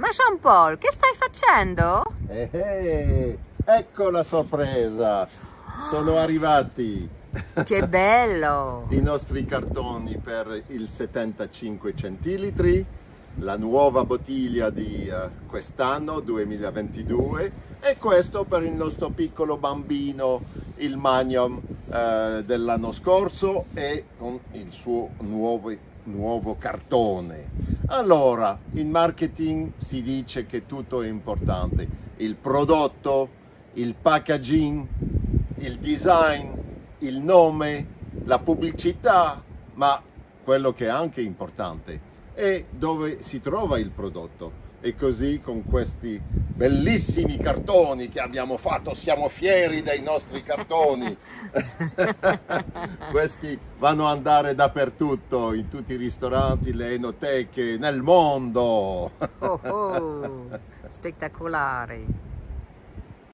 Ma Jean Paul, che stai facendo? Eh, eh, ecco la sorpresa! Sono arrivati Che bello! i nostri cartoni per il 75 centilitri, la nuova bottiglia di eh, quest'anno, 2022, e questo per il nostro piccolo bambino, il Magnum eh, dell'anno scorso e con il suo nuovo, nuovo cartone. Allora, in marketing si dice che tutto è importante, il prodotto, il packaging, il design, il nome, la pubblicità, ma quello che è anche importante è dove si trova il prodotto. E così con questi bellissimi cartoni che abbiamo fatto, siamo fieri dei nostri cartoni. questi vanno ad andare dappertutto, in tutti i ristoranti, le enoteche, nel mondo. Oh, oh, spettacolare!